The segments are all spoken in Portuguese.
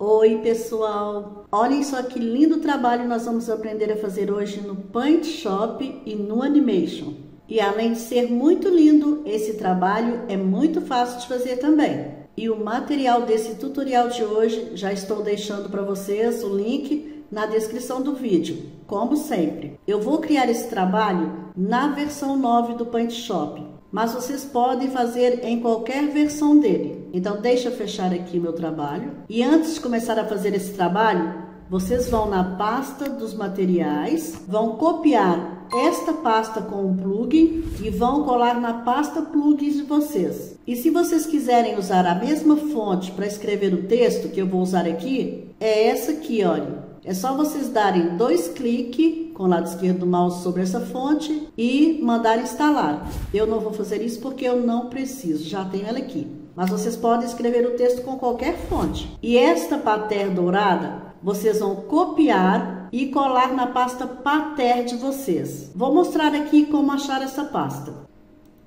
Oi pessoal, olhem só que lindo trabalho nós vamos aprender a fazer hoje no Paint Shop e no Animation. E além de ser muito lindo, esse trabalho é muito fácil de fazer também. E o material desse tutorial de hoje já estou deixando para vocês o link na descrição do vídeo, como sempre. Eu vou criar esse trabalho na versão 9 do Paint Shop, mas vocês podem fazer em qualquer versão dele. Então deixa eu fechar aqui meu trabalho. E antes de começar a fazer esse trabalho, vocês vão na pasta dos materiais, vão copiar esta pasta com o plugin e vão colar na pasta plugins de vocês. E se vocês quiserem usar a mesma fonte para escrever o texto que eu vou usar aqui, é essa aqui, olha. É só vocês darem dois cliques com o lado esquerdo do mouse sobre essa fonte e mandar instalar. Eu não vou fazer isso porque eu não preciso, já tenho ela aqui. Mas vocês podem escrever o texto com qualquer fonte. E esta pater dourada vocês vão copiar e colar na pasta Pater de vocês. Vou mostrar aqui como achar essa pasta.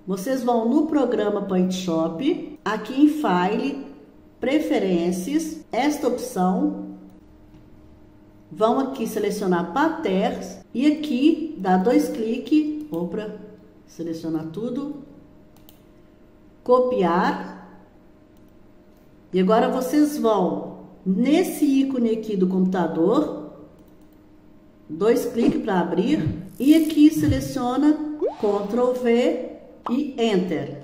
Vocês vão no programa Paint Shop, aqui em File, Preferências, esta opção, vão aqui selecionar Paters e aqui dá dois cliques, para selecionar tudo, copiar. E agora vocês vão nesse ícone aqui do computador, dois cliques para abrir e aqui seleciona Ctrl V e Enter.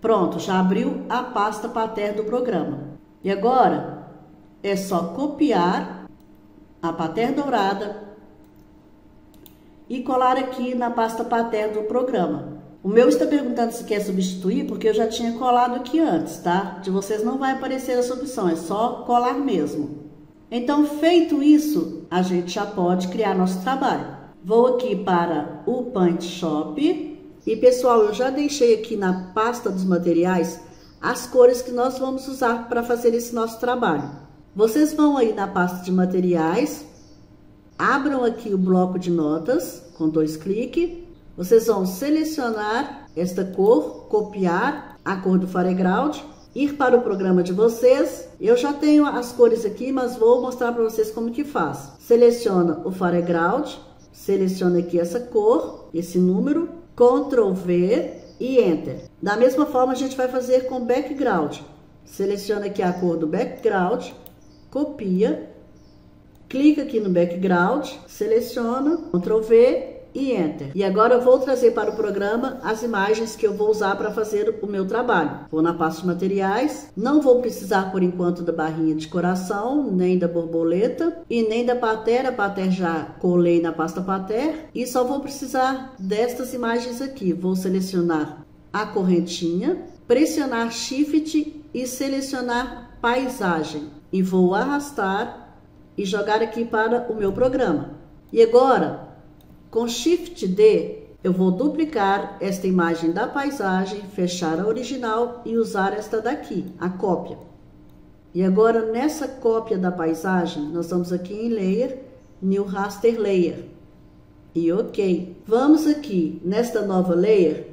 Pronto, já abriu a pasta pater do programa. E agora é só copiar a pater dourada e colar aqui na pasta pater do programa. O meu está perguntando se quer substituir, porque eu já tinha colado aqui antes, tá? De vocês não vai aparecer essa opção, é só colar mesmo. Então, feito isso, a gente já pode criar nosso trabalho. Vou aqui para o Paint Shop. E, pessoal, eu já deixei aqui na pasta dos materiais as cores que nós vamos usar para fazer esse nosso trabalho. Vocês vão aí na pasta de materiais, abram aqui o bloco de notas com dois cliques vocês vão selecionar esta cor, copiar a cor do foreground, ir para o programa de vocês. Eu já tenho as cores aqui, mas vou mostrar para vocês como que faz. Seleciona o foreground, seleciona aqui essa cor, esse número, Ctrl V e Enter. Da mesma forma a gente vai fazer com background. Seleciona aqui a cor do background, copia, clica aqui no background, seleciona, Ctrl V e Enter. E agora eu vou trazer para o programa as imagens que eu vou usar para fazer o meu trabalho. Vou na pasta de materiais, não vou precisar por enquanto da barrinha de coração, nem da borboleta e nem da pater, a pater já colei na pasta pater e só vou precisar destas imagens aqui. Vou selecionar a correntinha, pressionar Shift e selecionar paisagem e vou arrastar e jogar aqui para o meu programa. E agora com Shift D, eu vou duplicar esta imagem da paisagem, fechar a original e usar esta daqui, a cópia. E agora, nessa cópia da paisagem, nós vamos aqui em Layer, New Raster Layer. E ok. Vamos aqui, nesta nova Layer,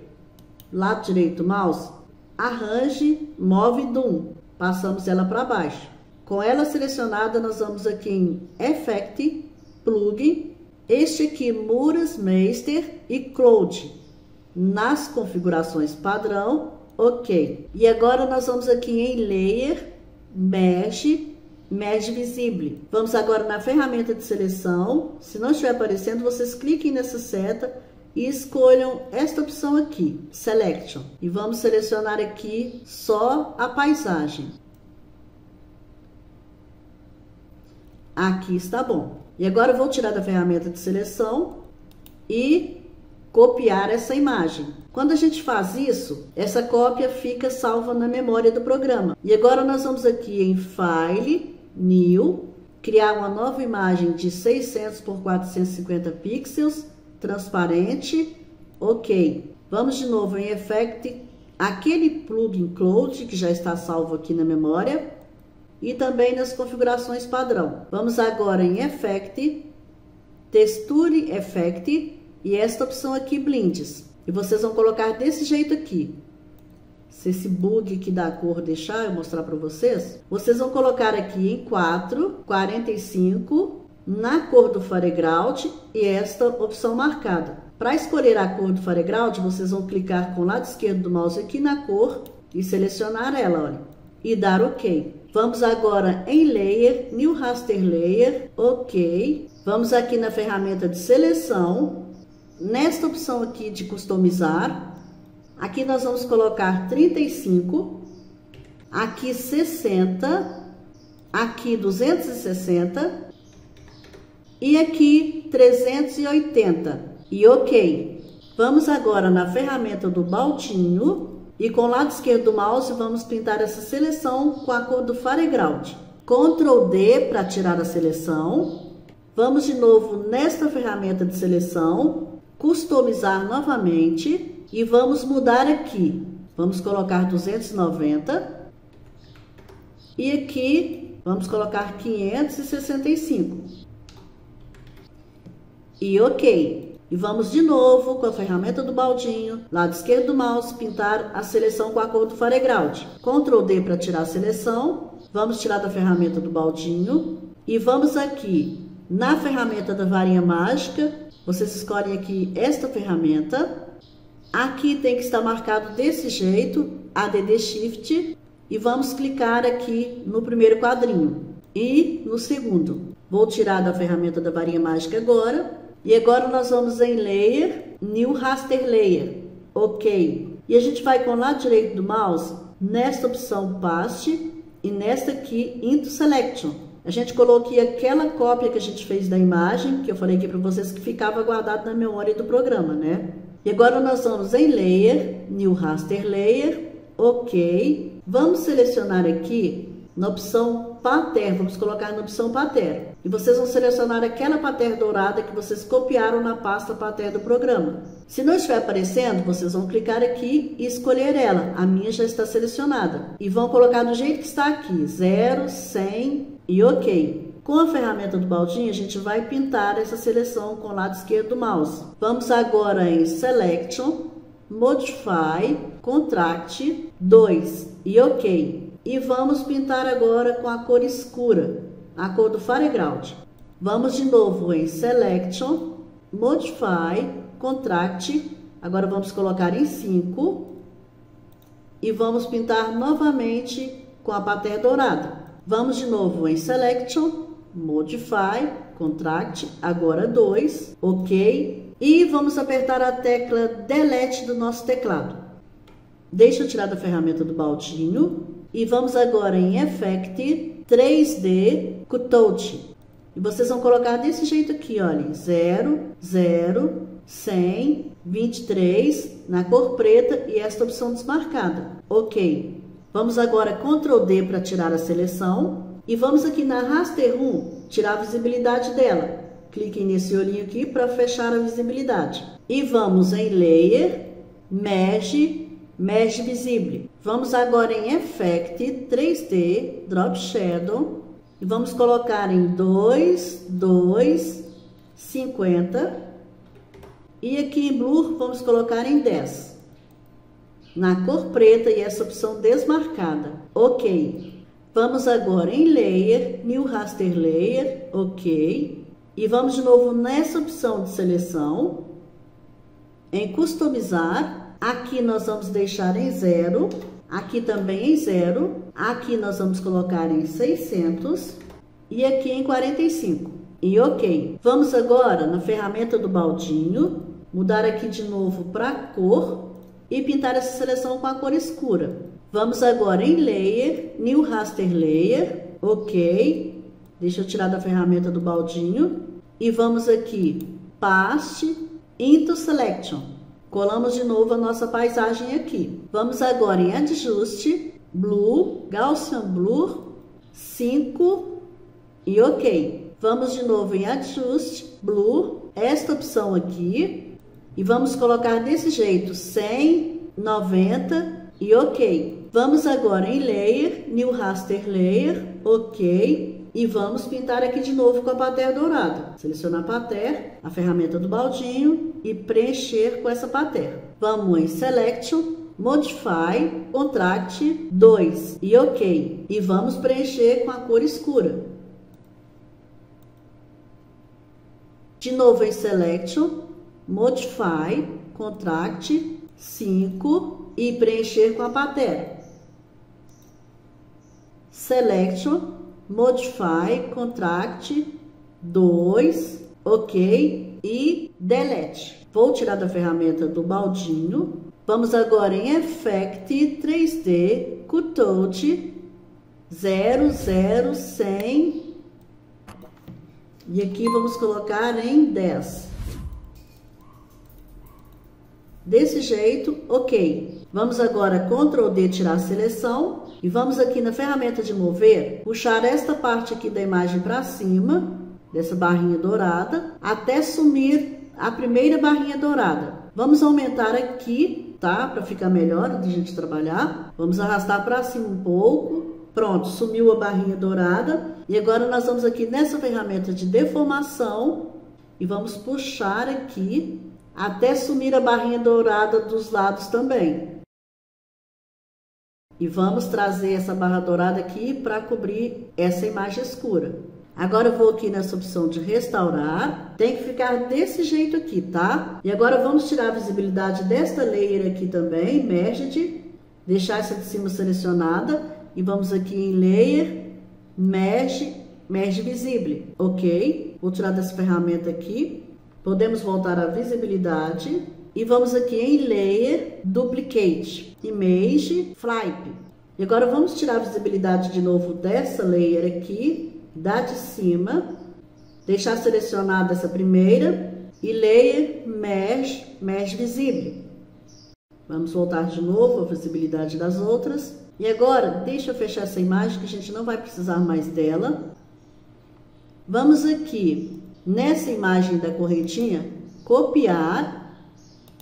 lado direito mouse, arranje, move Doom. Passamos ela para baixo. Com ela selecionada, nós vamos aqui em Effect, Plugin, este aqui, Muras Meister e Cloud. Nas configurações padrão, ok. E agora nós vamos aqui em Layer, Mesh, Mesh Visible. Vamos agora na ferramenta de seleção. Se não estiver aparecendo, vocês cliquem nessa seta e escolham esta opção aqui, Selection. E vamos selecionar aqui só a paisagem. Aqui está bom. E agora eu vou tirar da ferramenta de seleção e copiar essa imagem. Quando a gente faz isso, essa cópia fica salva na memória do programa. E agora nós vamos aqui em File, New, criar uma nova imagem de 600 por 450 pixels, transparente, ok. Vamos de novo em Effect, aquele plugin Cloud que já está salvo aqui na memória, e também nas configurações padrão. Vamos agora em Effect, Texture Effect e esta opção aqui, Blinds. E vocês vão colocar desse jeito aqui. se esse bug que da cor deixar eu mostrar para vocês, vocês vão colocar aqui em 4, 45, na cor do foreground e esta opção marcada. Para escolher a cor do foreground, vocês vão clicar com o lado esquerdo do mouse aqui na cor e selecionar ela, olha, e dar OK. Vamos agora em Layer, New Raster Layer, OK. Vamos aqui na ferramenta de seleção, nesta opção aqui de customizar, Aqui nós vamos colocar 35, aqui 60, aqui 260 e aqui 380. E ok. Vamos agora na ferramenta do baldinho e com o lado esquerdo do mouse vamos pintar essa seleção com a cor do Fareground. Ctrl D para tirar a seleção. Vamos de novo nesta ferramenta de seleção, customizar novamente e vamos mudar aqui. Vamos colocar 290. E aqui vamos colocar 565. E ok. E vamos de novo com a ferramenta do baldinho, lado esquerdo do mouse, pintar a seleção com a cor do Fareground. Ctrl D para tirar a seleção. Vamos tirar da ferramenta do baldinho. E vamos aqui na ferramenta da varinha mágica. Vocês escolhem aqui esta ferramenta Aqui tem que estar marcado desse jeito, ADD Shift, e vamos clicar aqui no primeiro quadrinho e no segundo. Vou tirar da ferramenta da varinha mágica agora, e agora nós vamos em Layer, New Raster Layer, OK. E a gente vai com o lado direito do mouse, nesta opção Paste, e nesta aqui, Into Selection. A gente colocou aqui aquela cópia que a gente fez da imagem, que eu falei aqui para vocês que ficava guardado na memória do programa, né? E agora nós vamos em Layer, New Raster Layer, OK. Vamos selecionar aqui na opção Pater, vamos colocar na opção Pater. E vocês vão selecionar aquela Pater dourada que vocês copiaram na pasta Pater do programa. Se não estiver aparecendo, vocês vão clicar aqui e escolher ela. A minha já está selecionada. E vão colocar do jeito que está aqui, 0, 100 e OK. Com a ferramenta do baldinho, a gente vai pintar essa seleção com o lado esquerdo do mouse. Vamos agora em Selection, Modify, Contract 2 e OK. E vamos pintar agora com a cor escura, a cor do Foreground. Vamos de novo em Selection, Modify, Contract. Agora vamos colocar em 5 e vamos pintar novamente com a paté dourada. Vamos de novo em Selection, Modify, Contract, agora 2, OK. E vamos apertar a tecla Delete do nosso teclado. Deixa eu tirar da ferramenta do baldinho. E vamos agora em Effect 3D Cutout. E vocês vão colocar desse jeito aqui, olha, 0, 0, 100, 23, na cor preta e esta opção desmarcada. Ok. Vamos agora Ctrl D para tirar a seleção. E vamos aqui na Raster Room, tirar a visibilidade dela. Clique nesse olhinho aqui para fechar a visibilidade. E vamos em Layer, Mesh, Mesh Visible. Vamos agora em Effect 3D, Drop Shadow. E vamos colocar em 2, 2, 50. E aqui em Blur, vamos colocar em 10. Na cor preta e essa opção desmarcada. Ok. Vamos agora em Layer, New Raster Layer, OK. E vamos de novo nessa opção de seleção, em Customizar. Aqui nós vamos deixar em zero, aqui também em zero, aqui nós vamos colocar em 600 e aqui em 45. E OK. Vamos agora na ferramenta do baldinho, mudar aqui de novo para cor e pintar essa seleção com a cor escura. Vamos agora em Layer, New Raster Layer, ok. Deixa eu tirar da ferramenta do baldinho. E vamos aqui, Paste, Into Selection. Colamos de novo a nossa paisagem aqui. Vamos agora em Adjust, Blue, Gaussian Blur, 5 e ok. Vamos de novo em Adjust, Blue, esta opção aqui. E vamos colocar desse jeito, 100, 90 e ok. Vamos agora em Layer, New Raster Layer, ok. E vamos pintar aqui de novo com a pater dourada. Selecionar a pater, a ferramenta do baldinho e preencher com essa pater. Vamos em Selection, Modify, Contract 2 e OK. E vamos preencher com a cor escura. De novo em Selection, Modify, Contract 5 e preencher com a patera. Selection, Modify, Contract 2, OK e Delete. Vou tirar da ferramenta do baldinho Vamos agora em Effect 3D Cutout 00100 e aqui vamos colocar em 10. Desse jeito, ok. Vamos agora Ctrl D tirar a seleção e vamos aqui na ferramenta de mover, puxar esta parte aqui da imagem para cima, dessa barrinha dourada, até sumir a primeira barrinha dourada. Vamos aumentar aqui tá? Para ficar melhor de gente trabalhar. Vamos arrastar para cima um pouco. Pronto, sumiu a barrinha dourada. E agora nós vamos aqui nessa ferramenta de deformação e vamos puxar aqui até sumir a barrinha dourada dos lados também. E vamos trazer essa barra dourada aqui para cobrir essa imagem escura. Agora eu vou aqui nessa opção de restaurar. Tem que ficar desse jeito aqui, tá? E agora vamos tirar a visibilidade desta layer aqui também, Merged. Deixar essa de cima selecionada. E vamos aqui em Layer, Merge, Merge Visible. Ok? Vou tirar dessa ferramenta aqui. Podemos voltar à visibilidade. E vamos aqui em Layer, Duplicate, Image, Flip. E agora vamos tirar a visibilidade de novo dessa layer aqui da de cima, deixar selecionada essa primeira e Layer Mesh, Mesh Visível. Vamos voltar de novo a visibilidade das outras. E agora, deixa eu fechar essa imagem que a gente não vai precisar mais dela. Vamos aqui, nessa imagem da correntinha, copiar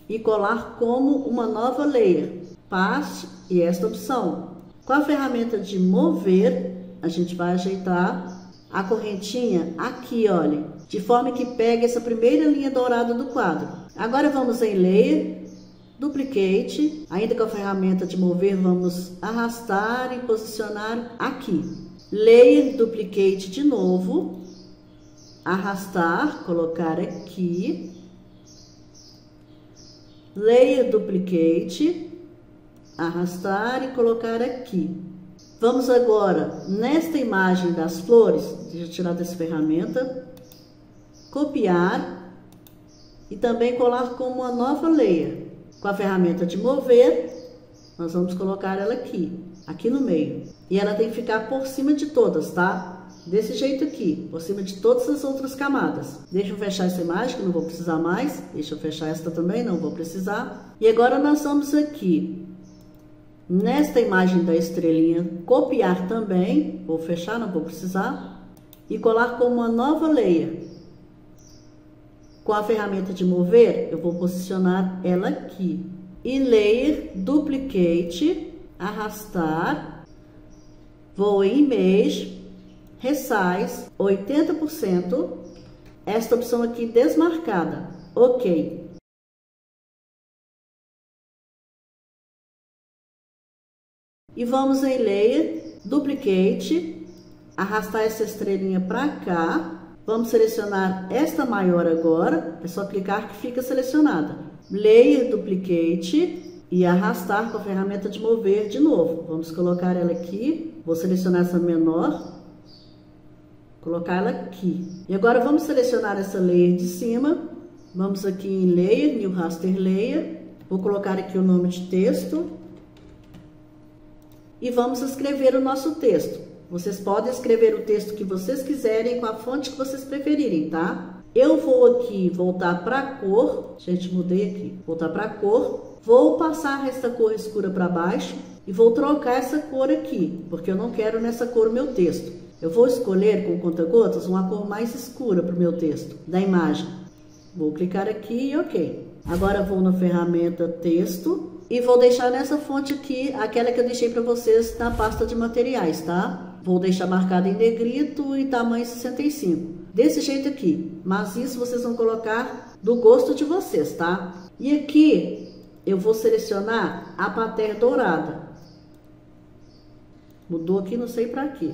e colar como uma nova layer. Paste e esta opção. Com a ferramenta de mover, a gente vai ajeitar a correntinha aqui, olha, de forma que pegue essa primeira linha dourada do quadro. Agora vamos em Layer, Duplicate, ainda com a ferramenta de mover, vamos arrastar e posicionar aqui. Layer, Duplicate de novo, arrastar, colocar aqui. Layer, Duplicate, arrastar e colocar aqui. Vamos agora, nesta imagem das flores, deixa eu tirar dessa ferramenta, copiar e também colar como uma nova layer. Com a ferramenta de mover, nós vamos colocar ela aqui, aqui no meio. E ela tem que ficar por cima de todas, tá? Desse jeito aqui, por cima de todas as outras camadas. Deixa eu fechar essa imagem, que não vou precisar mais. Deixa eu fechar esta também, não vou precisar. E agora nós vamos aqui Nesta imagem da estrelinha, copiar também, vou fechar, não vou precisar, e colar com uma nova layer. Com a ferramenta de mover, eu vou posicionar ela aqui. E layer, duplicate, arrastar, vou em image, resize, 80%, esta opção aqui desmarcada, ok. E vamos em Layer, Duplicate, arrastar essa estrelinha para cá. Vamos selecionar esta maior agora, é só clicar que fica selecionada. Layer, Duplicate e arrastar com a ferramenta de mover de novo. Vamos colocar ela aqui, vou selecionar essa menor, colocar ela aqui. E agora vamos selecionar essa layer de cima, vamos aqui em Layer, New Raster Layer, vou colocar aqui o nome de texto, e vamos escrever o nosso texto. Vocês podem escrever o texto que vocês quiserem com a fonte que vocês preferirem, tá? Eu vou aqui voltar para a cor, gente, mudei aqui, voltar para a cor, vou passar essa cor escura para baixo e vou trocar essa cor aqui, porque eu não quero nessa cor o meu texto. Eu vou escolher com conta-gotas uma cor mais escura para o meu texto, da imagem. Vou clicar aqui e ok. Agora vou na ferramenta texto e vou deixar nessa fonte aqui, aquela que eu deixei para vocês na pasta de materiais, tá? Vou deixar marcado em negrito e tamanho 65. Desse jeito aqui. Mas isso vocês vão colocar do gosto de vocês, tá? E aqui, eu vou selecionar a pater dourada. Mudou aqui, não sei para quê.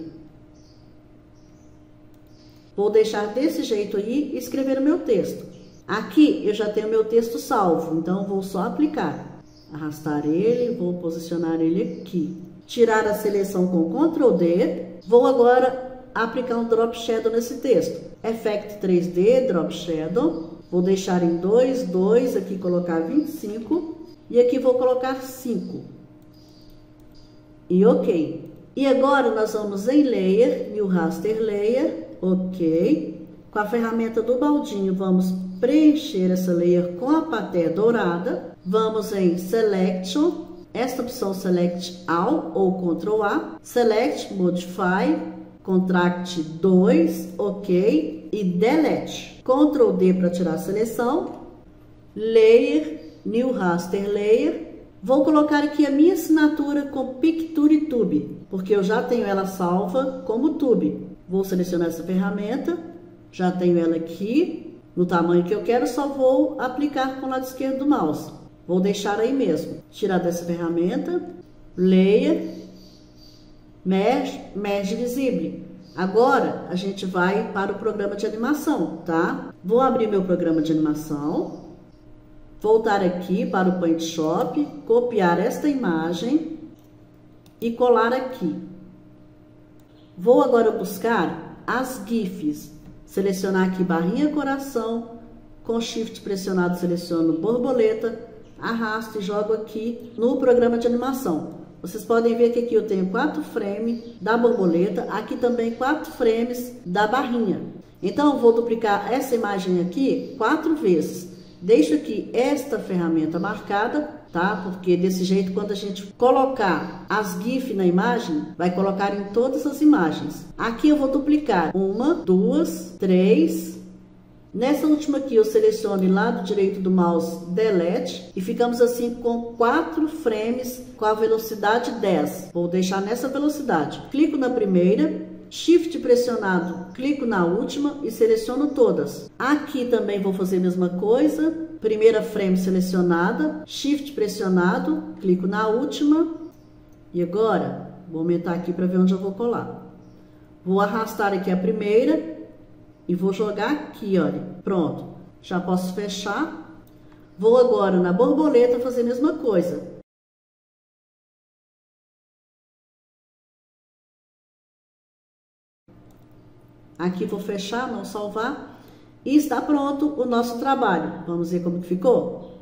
Vou deixar desse jeito aí e escrever o meu texto. Aqui eu já tenho meu texto salvo, então vou só aplicar. Arrastar ele, vou posicionar ele aqui. Tirar a seleção com Ctrl D. Vou agora aplicar um Drop Shadow nesse texto. Effect 3D, Drop Shadow. Vou deixar em 2, 2, aqui colocar 25. E aqui vou colocar 5. E ok. E agora nós vamos em Layer, New Raster Layer, ok. Com a ferramenta do baldinho, vamos preencher essa layer com a paté dourada. Vamos em Selection, esta opção Select All ou Ctrl A. Select, Modify, Contract 2, ok. E Delete. Ctrl D para tirar a seleção. Layer, New Raster Layer. Vou colocar aqui a minha assinatura com Picture Tube, porque eu já tenho ela salva como Tube. Vou selecionar essa ferramenta, já tenho ela aqui, no tamanho que eu quero, só vou aplicar com o lado esquerdo do mouse. Vou deixar aí mesmo. Tirar dessa ferramenta, Layer, Mesh, Mesh Visible. Agora, a gente vai para o programa de animação, tá? Vou abrir meu programa de animação, voltar aqui para o Paint Shop, copiar esta imagem e colar aqui. Vou agora buscar as GIFs. Selecionar aqui barrinha coração, com Shift pressionado seleciono borboleta, arrasto e jogo aqui no programa de animação. Vocês podem ver que aqui eu tenho quatro frames da borboleta, aqui também quatro frames da barrinha. Então, eu vou duplicar essa imagem aqui quatro vezes. Deixo aqui esta ferramenta marcada tá? Porque desse jeito, quando a gente colocar as GIF na imagem, vai colocar em todas as imagens. Aqui eu vou duplicar uma, duas, três. Nessa última aqui, eu seleciono lado direito do mouse Delete e ficamos assim com quatro frames com a velocidade 10. Vou deixar nessa velocidade. Clico na primeira, Shift pressionado, clico na última e seleciono todas. Aqui também vou fazer a mesma coisa. Primeira frame selecionada, Shift pressionado, clico na última. E agora, vou aumentar aqui para ver onde eu vou colar. Vou arrastar aqui a primeira e vou jogar aqui, olha. Pronto. Já posso fechar. Vou agora na borboleta fazer a mesma coisa. Aqui vou fechar, não salvar. E está pronto o nosso trabalho. Vamos ver como ficou?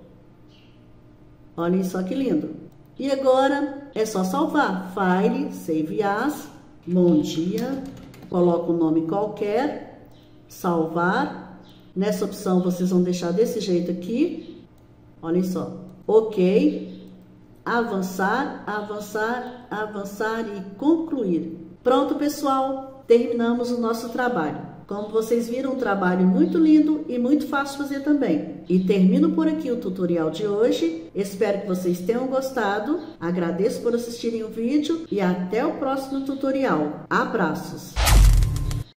Olhem só que lindo. E agora é só salvar. File, Save As, Bom dia. Coloca um nome qualquer. Salvar. Nessa opção vocês vão deixar desse jeito aqui. Olhem só. Ok. Avançar, avançar, avançar e concluir. Pronto, pessoal terminamos o nosso trabalho. Como vocês viram, um trabalho muito lindo e muito fácil de fazer também. E termino por aqui o tutorial de hoje. Espero que vocês tenham gostado. Agradeço por assistirem o vídeo e até o próximo tutorial. Abraços!